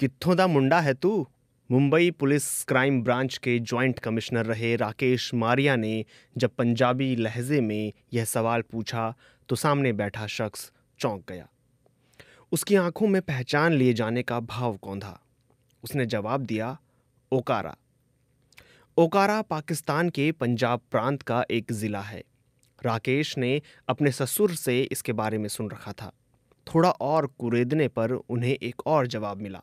कित्थों दा मुंडा है तू? मुंबई पुलिस क्राइम ब्रांच के जॉइंट कमिश्नर रहे राकेश मारिया ने जब पंजाबी लहजे में यह सवाल पूछा तो सामने बैठा शख्स चौंक गया। उसकी आँखों में पहचान लिए जाने का भाव कौंधा उसने जवाब दिया, ओकारा। ओकारा पाकिस्तान के पंजाब प्रांत का एक ज़िला है। राकेश ने अपने ससुर से इसके बारे में सुन रखा था। थोड़ा और कुरेदने पर उन्हें एक और जवाब मिला।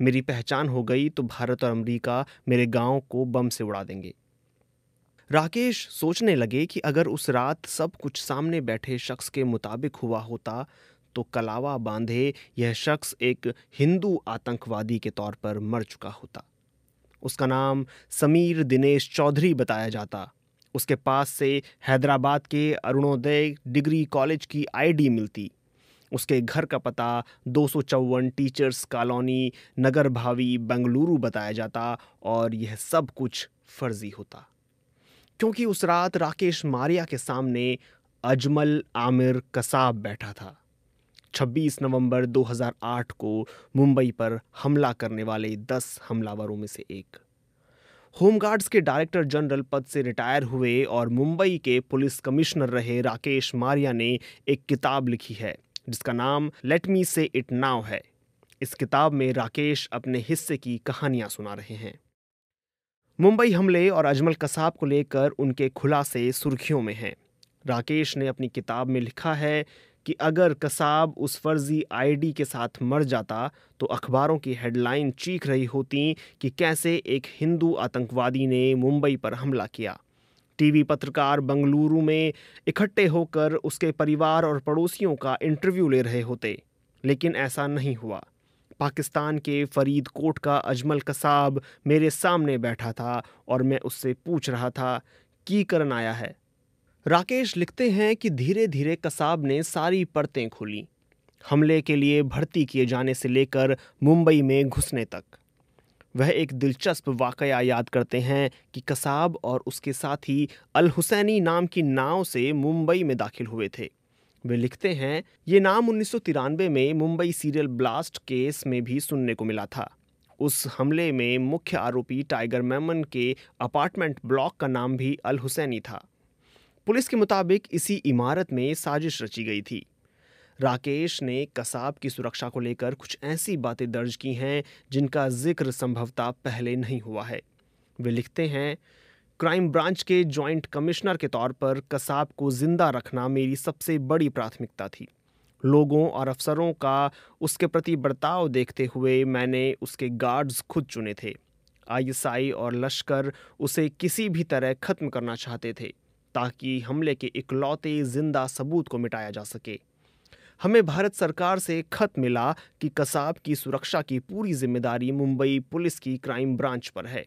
मेरी पहचान हो गई तो भारत और अमेरिका मेरे गाँव को बम से उड़ा देंगे। राकेश सोचने लगे कि अगर उस रात सब कुछ सामने बैठे शख्स के मुताबिक हुआ होता तो कलावा बांधे यह शख्स एक हिंदू आतंकवादी के तौर पर मर चुका होता। उसका नाम समीर दिनेश चौधरी बताया जाता। उसके पास से हैदराबाद के अरुणोदय डिग्री कॉलेज की आईडी मिलती। उसके घर का पता, दो सौ चौवन टीचर्स कॉलोनी नगर भावी बेंगलुरु बताया जाता और यह सब कुछ फर्जी होता। क्योंकि उस रात राकेश मारिया के सामने अजमल आमिर कसाब बैठा था। 26 नवंबर 2008 को मुंबई पर हमला करने वाले 10 हमलावरों में से एक। होमगार्ड्स के डायरेक्टर जनरल पद से रिटायर हुए और मुंबई के पुलिस कमिश्नर रहे राकेश मारिया ने एक किताब लिखी है। जिसका नाम लेट मी से इट नाउ है। इस किताब में राकेश अपने हिस्से की कहानियाँ सुना रहे हैं। मुंबई हमले और अजमल कसाब को लेकर उनके खुलासे सुर्खियों में हैं। राकेश ने अपनी किताब में लिखा है कि अगर कसाब उस फर्जी आईडी के साथ मर जाता तो अखबारों की हेडलाइन चीख रही होती कि कैसे एक हिंदू आतंकवादी ने मुंबई पर हमला किया। टीवी पत्रकार बंगलुरु में इकट्ठे होकर उसके परिवार और पड़ोसियों का इंटरव्यू ले रहे होते, लेकिन ऐसा नहीं हुआ। पाकिस्तान के फरीद कोट का अजमल कसाब मेरे सामने बैठा था और मैं उससे पूछ रहा था, की करन आया है? राकेश लिखते हैं कि धीरे धीरे कसाब ने सारी परतें खोली। हमले के लिए भर्ती किए जाने से लेकर मुंबई में घुसने तक। वह एक दिलचस्प वाकया याद करते हैं कि कसाब और उसके साथी अल हुसैनी नाम की नाव से मुंबई में दाखिल हुए थे। वे लिखते हैं, ये नाम उन्नीस सौ तिरानवे में मुंबई सीरियल ब्लास्ट केस में भी सुनने को मिला था। उस हमले में मुख्य आरोपी टाइगर मेमन के अपार्टमेंट ब्लॉक का नाम भी अल हुसैनी था। पुलिस के मुताबिक इसी इमारत में साजिश रची गई थी। राकेश ने कसाब की सुरक्षा को लेकर कुछ ऐसी बातें दर्ज की हैं, जिनका ज़िक्र संभवतः पहले नहीं हुआ है। वे लिखते हैं, क्राइम ब्रांच के जॉइंट कमिश्नर के तौर पर कसाब को ज़िंदा रखना मेरी सबसे बड़ी प्राथमिकता थी। लोगों और अफसरों का उसके प्रति बर्ताव देखते हुए मैंने उसके गार्ड्स खुद चुने थे। आईएसआई और लश्कर उसे किसी भी तरह खत्म करना चाहते थे, ताकि हमले के इकलौते ज़िंदा सबूत को मिटाया जा सके। हमें भारत सरकार से खत मिला कि कसाब की सुरक्षा की पूरी ज़िम्मेदारी मुंबई पुलिस की क्राइम ब्रांच पर है।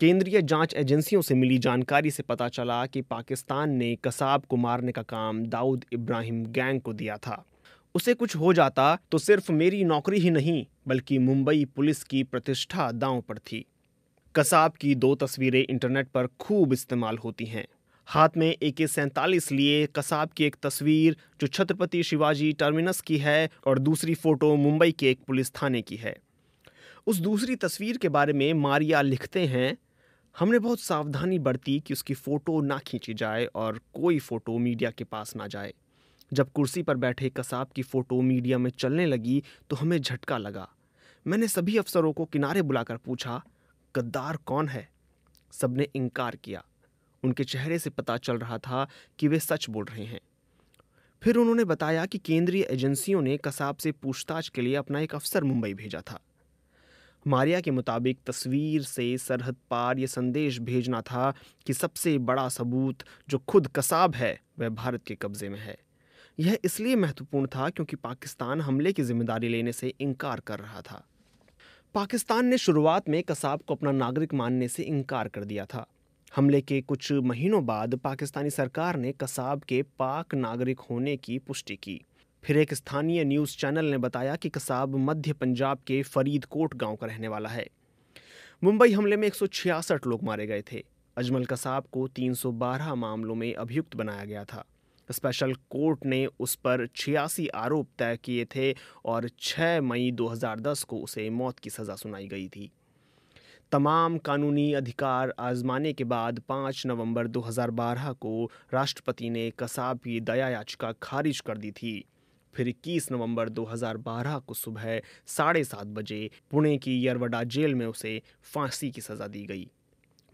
केंद्रीय जाँच एजेंसियों से मिली जानकारी से पता चला कि पाकिस्तान ने कसाब को मारने का काम दाऊद इब्राहिम गैंग को दिया था। उसे कुछ हो जाता तो सिर्फ़ मेरी नौकरी ही नहीं, बल्कि मुंबई पुलिस की प्रतिष्ठा दांव पर थी। कसाब की दो तस्वीरें इंटरनेट पर खूब इस्तेमाल होती हैं। हाथ में ए के सैंतालीस लिए, कसाब की एक तस्वीर जो छत्रपति शिवाजी टर्मिनस की है और दूसरी फ़ोटो मुंबई के एक पुलिस थाने की है। उस दूसरी तस्वीर के बारे में मारिया लिखते हैं, हमने बहुत सावधानी बरती कि उसकी फ़ोटो ना खींची जाए और कोई फ़ोटो मीडिया के पास ना जाए। जब कुर्सी पर बैठे कसाब की फ़ोटो मीडिया में चलने लगी तो हमें झटका लगा। मैंने सभी अफसरों को किनारे बुलाकर पूछा, गद्दार कौन है? सबने इनकार किया। उनके चेहरे से पता चल रहा था कि वे सच बोल रहे हैं। फिर उन्होंने बताया कि केंद्रीय एजेंसियों ने कसाब से पूछताछ के लिए अपना एक अफसर मुंबई भेजा था। मारिया के मुताबिक तस्वीर से सरहद पार यह संदेश भेजना था कि सबसे बड़ा सबूत जो खुद कसाब है, वह भारत के कब्ज़े में है। यह इसलिए महत्वपूर्ण था क्योंकि पाकिस्तान हमले की ज़िम्मेदारी लेने से इनकार कर रहा था। पाकिस्तान ने शुरुआत में कसाब को अपना नागरिक मानने से इनकार कर दिया था। हमले के कुछ महीनों बाद पाकिस्तानी सरकार ने कसाब के पाक नागरिक होने की पुष्टि की। फिर एक स्थानीय न्यूज़ चैनल ने बताया कि कसाब मध्य पंजाब के फरीदकोट गाँव का रहने वाला है। मुंबई हमले में एक सौ छियासठ लोग मारे गए थे। अजमल कसाब को 312 मामलों में अभियुक्त बनाया गया था। स्पेशल कोर्ट ने उस पर छियासी आरोप तय किए थे और 6 मई 2010 को उसे मौत की सज़ा सुनाई गई थी। तमाम कानूनी अधिकार आजमाने के बाद 5 नवंबर 2012 को राष्ट्रपति ने कसाब की दया याचिका खारिज कर दी थी। फिर 21 नवंबर 2012 को सुबह साढ़े सात बजे पुणे की यरवडा जेल में उसे फांसी की सज़ा दी गई।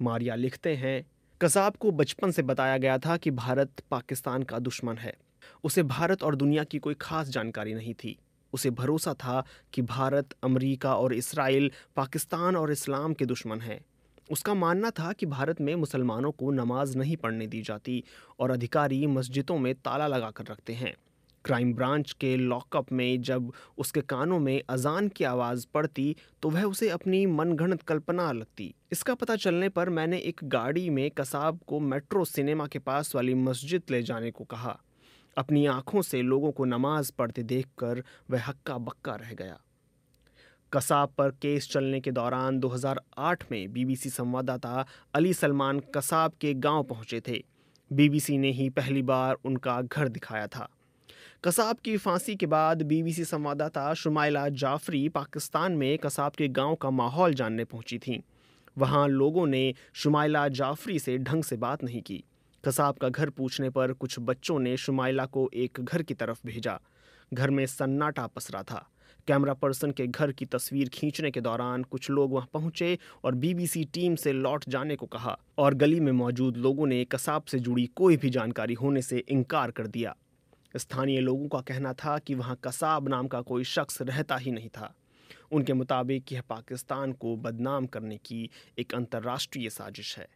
मारिया लिखते हैं, कसाब को बचपन से बताया गया था कि भारत पाकिस्तान का दुश्मन है। उसे भारत और दुनिया की कोई खास जानकारी नहीं थी। उसे भरोसा था कि भारत, अमेरिका और इसराइल पाकिस्तान और इस्लाम के दुश्मन हैं। उसका मानना था कि भारत में मुसलमानों को नमाज़ नहीं पढ़ने दी जाती और अधिकारी मस्जिदों में ताला लगा कर रखते हैं। क्राइम ब्रांच के लॉकअप में जब उसके कानों में अजान की आवाज़ पड़ती तो वह उसे अपनी मनगढ़ंत कल्पना लगती। इसका पता चलने पर मैंने एक गाड़ी में कसाब को मेट्रो सिनेमा के पास वाली मस्जिद ले जाने को कहा। अपनी आँखों से लोगों को नमाज़ पढ़ते देखकर वह हक्का बक्का रह गया। कसाब पर केस चलने के दौरान 2008 में बीबीसी संवाददाता अली सलमान कसाब के गाँव पहुँचे थे। बीबीसी ने ही पहली बार उनका घर दिखाया था। कसाब की फांसी के बाद बीबीसी संवाददाता शुमाइला जाफरी पाकिस्तान में कसाब के गाँव का माहौल जानने पहुँची थीं। वहाँ लोगों ने शुमाइला जाफरी से ढंग से बात नहीं की। कसाब का घर पूछने पर कुछ बच्चों ने शुमाइला को एक घर की तरफ़ भेजा। घर में सन्नाटा पसरा था। कैमरा पर्सन के घर की तस्वीर खींचने के दौरान कुछ लोग वहाँ पहुँचे और बीबीसी टीम से लौट जाने को कहा और गली में मौजूद लोगों ने कसाब से जुड़ी कोई भी जानकारी होने से इनकार कर दिया। स्थानीय लोगों का कहना था कि वहाँ कसाब नाम का कोई शख्स रहता ही नहीं था। उनके मुताबिक यह पाकिस्तान को बदनाम करने की एक अंतर्राष्ट्रीय साजिश है।